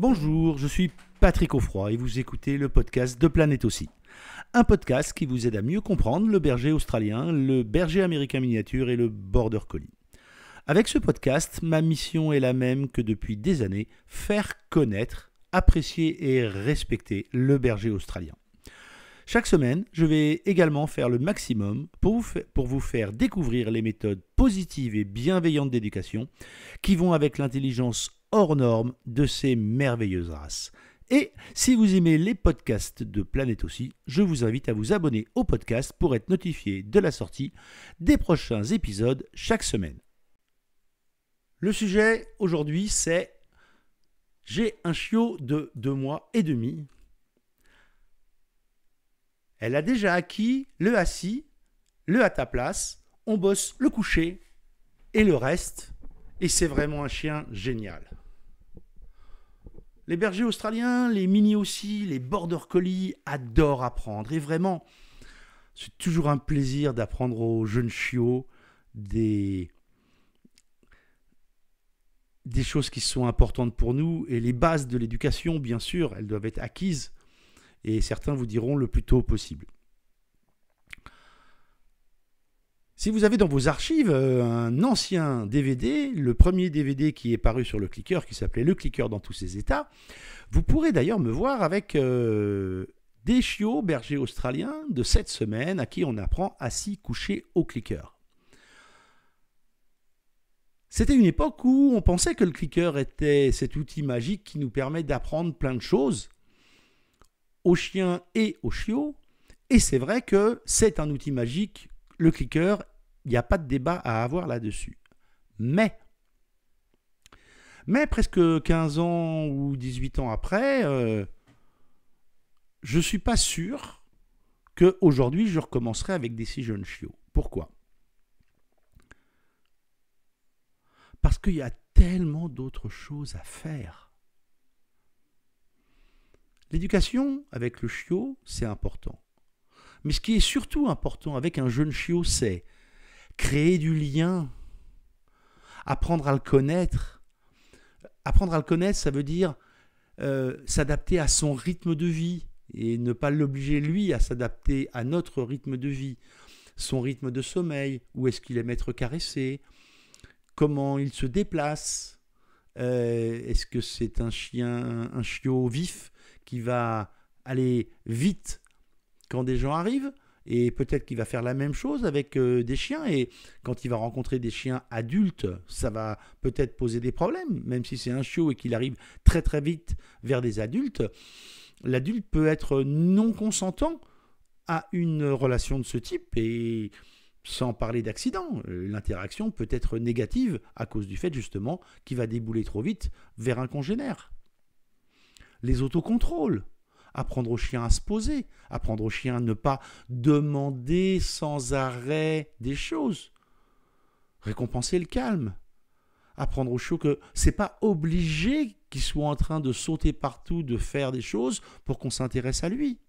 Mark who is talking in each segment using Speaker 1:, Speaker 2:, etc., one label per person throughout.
Speaker 1: Bonjour, je suis Patrick Offroy et vous écoutez le podcast de Planète aussi. Un podcast qui vous aide à mieux comprendre le berger australien, le berger américain miniature et le border collie. Avec ce podcast, ma mission est la même que depuis des années, faire connaître, apprécier et respecter le berger australien. Chaque semaine, je vais également faire le maximum pour vous, pour vous, faire découvrir les méthodes positives et bienveillantes d'éducation qui vont avec l'intelligence hors norme de ces merveilleuses races. Et si vous aimez les podcasts de Planète aussi, je vous invite à vous abonner au podcast pour être notifié de la sortie des prochains épisodes chaque semaine. Le sujet aujourd'hui, c'est j'ai un chiot de deux mois et demi. Elle a déjà acquis le assis, le à ta place, on bosse le coucher et le reste, et c'est vraiment un chien génial. Les bergers australiens, les mini aussi, les border collies adorent apprendre. Et vraiment, c'est toujours un plaisir d'apprendre aux jeunes chiots des, des choses qui sont importantes pour nous. Et les bases de l'éducation, bien sûr, elles doivent être acquises. Et certains vous diront le plus tôt possible. Si vous avez dans vos archives euh, un ancien DVD, le premier DVD qui est paru sur le clicker, qui s'appelait Le clicker dans tous ses états, vous pourrez d'ailleurs me voir avec euh, des chiots bergers australiens de cette semaine à qui on apprend à s'y coucher au clicker. C'était une époque où on pensait que le clicker était cet outil magique qui nous permet d'apprendre plein de choses aux chiens et aux chiots. Et c'est vrai que c'est un outil magique le clicker, il n'y a pas de débat à avoir là-dessus. Mais, mais presque 15 ans ou 18 ans après, euh, je ne suis pas sûr qu'aujourd'hui je recommencerai avec jeunes chiots. Pourquoi? Parce qu'il y a tellement d'autres choses à faire. L'éducation avec le chiot, c'est important. Mais ce qui est surtout important avec un jeune chiot, c'est créer du lien, apprendre à le connaître. Apprendre à le connaître, ça veut dire euh, s'adapter à son rythme de vie et ne pas l'obliger lui à s'adapter à notre rythme de vie, son rythme de sommeil, où est-ce qu'il aime être caressé, comment il se déplace, euh, est-ce que c'est un chien, un chiot vif qui va aller vite quand des gens arrivent, et peut-être qu'il va faire la même chose avec euh, des chiens, et quand il va rencontrer des chiens adultes, ça va peut-être poser des problèmes, même si c'est un chiot et qu'il arrive très très vite vers des adultes, l'adulte peut être non consentant à une relation de ce type, et sans parler d'accident, l'interaction peut être négative à cause du fait justement qu'il va débouler trop vite vers un congénère. Les autocontrôles, apprendre au chien à se poser, apprendre au chien à ne pas demander sans arrêt des choses, récompenser le calme, apprendre au chiot que c'est pas obligé qu'il soit en train de sauter partout, de faire des choses pour qu'on s'intéresse à lui.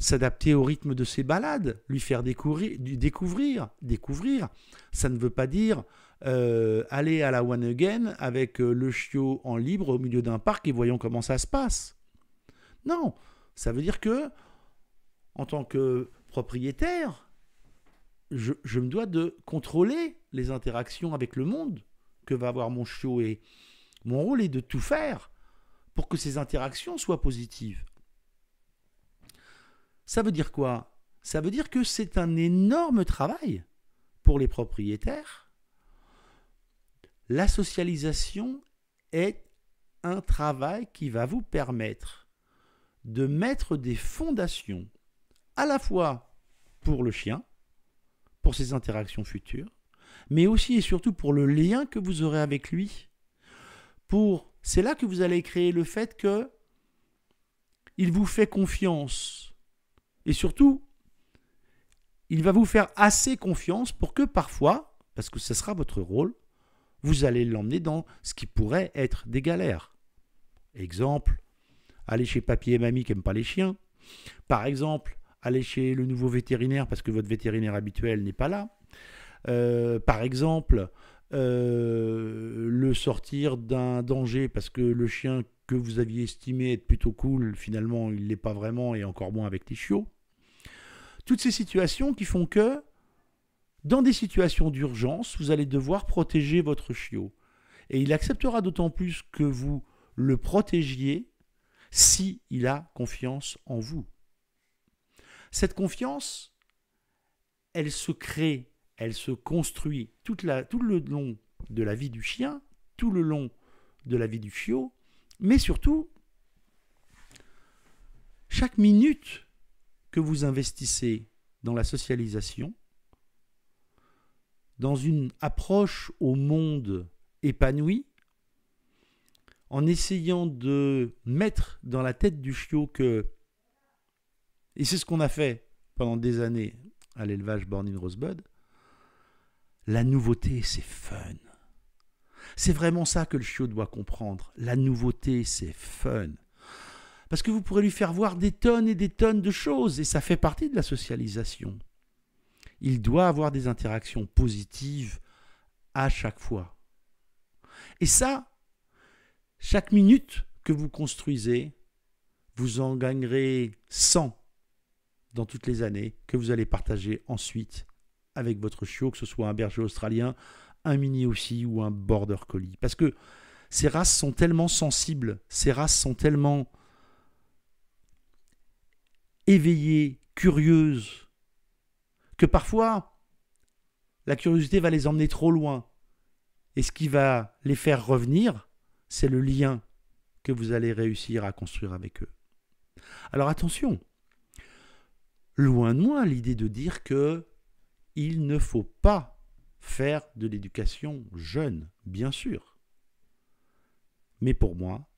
Speaker 1: S'adapter au rythme de ses balades, lui faire découvrir, découvrir, découvrir. Ça ne veut pas dire euh, aller à la One Again avec euh, le chiot en libre au milieu d'un parc et voyons comment ça se passe. Non, ça veut dire que, en tant que propriétaire, je, je, me dois de contrôler les interactions avec le monde que va avoir mon chiot et mon rôle est de tout faire pour que ces interactions soient positives. Ça veut dire quoi? Ça veut dire que c'est un énorme travail pour les propriétaires la socialisation est un travail qui va vous permettre de mettre des fondations à la fois pour le chien, pour ses interactions futures, mais aussi et surtout pour le lien que vous aurez avec lui. Pour c'est là que vous allez créer le fait que il vous fait confiance et surtout il va vous faire assez confiance pour que parfois, parce que ce sera votre rôle, vous allez l'emmener dans ce qui pourrait être des galères. Exemple, aller chez papy et mamie qui n'aiment pas les chiens. Par exemple, aller chez le nouveau vétérinaire parce que votre vétérinaire habituel n'est pas là. Euh, par exemple, euh, le sortir d'un danger parce que le chien que vous aviez estimé être plutôt cool, finalement, il ne l'est pas vraiment, et encore moins avec les chiots. Toutes ces situations qui font que, dans des situations d'urgence, vous allez devoir protéger votre chiot. Et il acceptera d'autant plus que vous le protégiez si a confiance en vous. Cette confiance, elle se crée, elle se construit tout le long de la vie du chien, tout le long de la vie du chiot, mais surtout, chaque minute que vous investissez dans la socialisation, dans une approche au monde épanoui, en essayant de mettre dans la tête du chiot que, et c'est ce qu'on a fait pendant des années à l'élevage Born in Rosebud, la nouveauté c'est fun. C'est vraiment ça que le chiot doit comprendre. La nouveauté c'est fun. Parce que vous pourrez lui faire voir des tonnes et des tonnes de choses, et ça fait partie de la socialisation. Il doit avoir des interactions positives à chaque fois. Et ça, chaque minute que vous construisez, vous en gagnerez 100 dans toutes les années que vous allez partager ensuite avec votre chiot, que ce soit un berger australien, un mini aussi ou un border collie. Parce que ces races sont tellement sensibles, ces races sont tellement éveillées, curieuses, que parfois la curiosité va les emmener trop loin. Et ce qui va les faire revenir, c'est le lien que vous allez réussir à construire avec eux. Alors attention, loin de moi l'idée de dire que il ne faut pas faire de l'éducation jeune, bien sûr. Mais pour moi,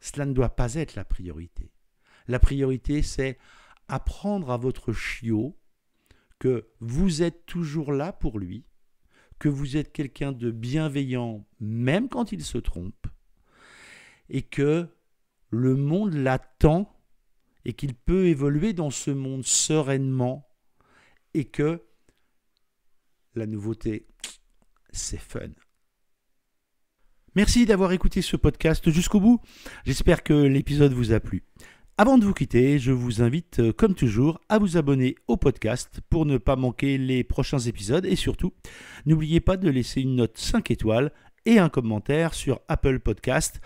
Speaker 1: cela ne doit pas être la priorité. La priorité, c'est apprendre à votre chiot que vous êtes toujours là pour lui, que vous êtes quelqu'un de bienveillant même quand il se trompe, et que le monde l'attend et qu'il peut évoluer dans ce monde sereinement et que la nouveauté, c'est fun. Merci d'avoir écouté ce podcast jusqu'au bout. J'espère que l'épisode vous a plu. Avant de vous quitter, je vous invite, euh, comme toujours, à vous abonner au podcast pour ne pas manquer les prochains épisodes et surtout, n'oubliez pas de laisser une note 5 étoiles et un commentaire sur Apple Podcast.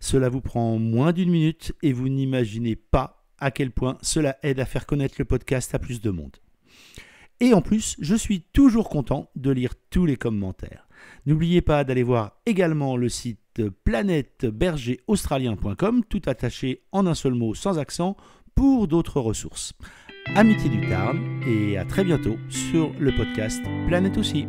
Speaker 1: Cela vous prend moins d'une minute et vous n'imaginez pas à quel point cela aide à faire connaître le podcast à plus de monde. Et en plus, je suis toujours content de lire tous les commentaires. N'oubliez pas d'aller voir également le site planètebergeraustralien.com, tout attaché en un seul mot sans accent, pour d'autres ressources. Amitié du Tarn et à très bientôt sur le podcast Planète aussi.